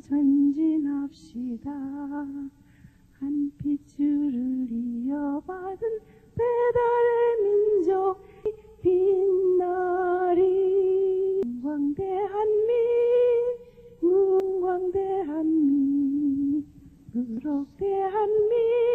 전진합시다 한 핏줄을 이어받은 배달의 민족 빛나리 광대한미 광대한미 부록대한민.